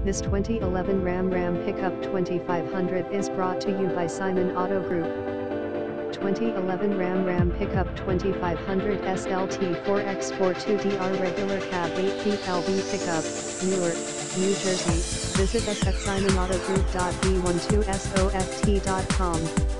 This 2011 Ram Ram Pickup 2500 is brought to you by Simon Auto Group. 2011 Ram Ram Pickup 2500 SLT 4X4 2DR Regular Cab 8 feet LB Pickup, Newark, New Jersey. Visit us at simonautogroup.v12soft.com.